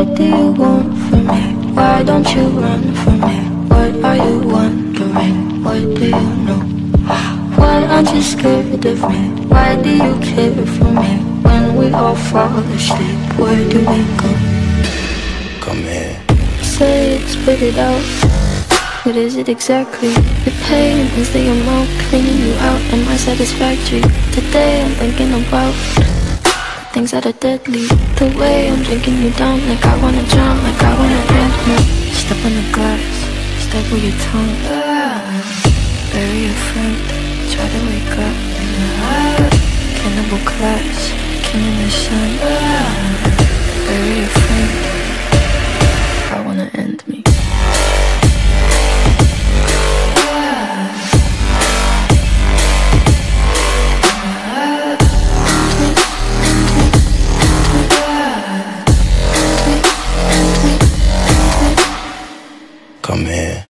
What do you want from me? Why don't you run from me? What are you wondering? What do you know? Why aren't you scared of me? Why do you care for me? When we all fall asleep, where do we go? Come here. Say it, spit it out. What is it exactly? The pain is the amount cleaning you out. Am I satisfactory? Today I'm thinking about things that are deadly. The way I'm drinking you down, like I wanna drown, like I wanna me. Step on the glass, step with your tongue. Bury your friend, try to wake up. Cannibal class, killing the sun. Bury Come here.